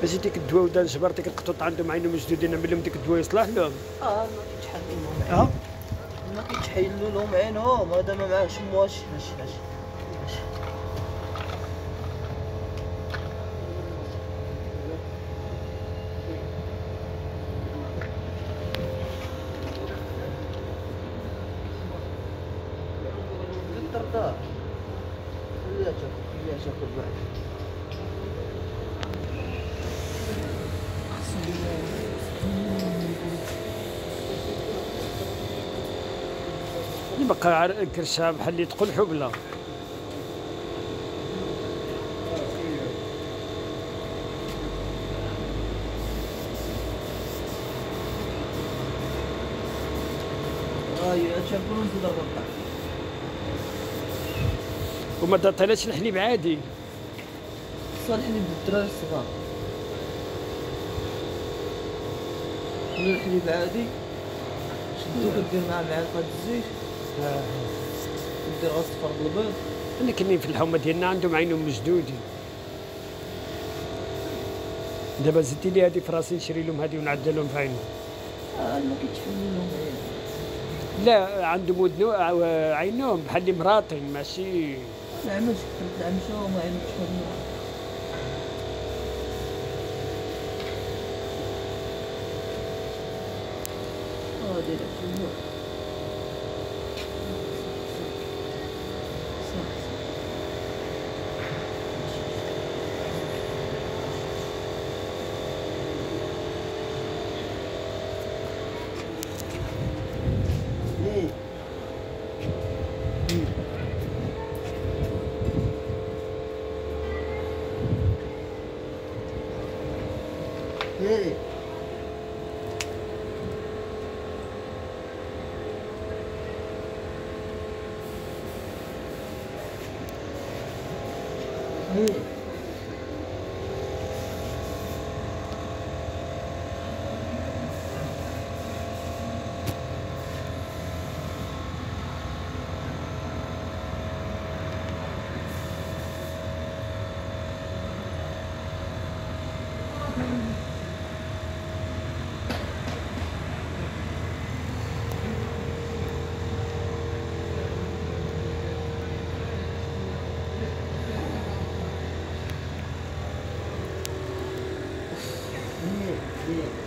ماشي ديك الدواء ودان جبر ديك القطوط عندهم عينهم مسدودين نعمل لهم ديك الدواء يصلح لهم. آه ما كيتحل لهم آه ما كيتحيلوا لهم عينهم هذا ما معاهش مواش ماشي ماشي الدردار خليها تاكل خليها تاكل بعد يبقى كرشها بحال اللي تقول حبلة. ضربتها وما تعطيلاش الحليب عادي صالح لي بالدراري الصغار. الحليب عادي شدو كدير معاه معلقة الزيت؟ آه. كدير غصفر بالبيض. أنا كنين في الحومة ديالنا عندهم عينهم مسدودين دابا زدتي لي هذه في راسي نشري لهم هذه ونعدلهم في عينهم آه ما كيتحمل لهم. عين لا عندهم ودنو آه، عينهم بحال اللي مراطين ماشي. ما عملش كنت عمشة وما عملش كتحمل آه دير Yay. Yay. Mm-hmm. it.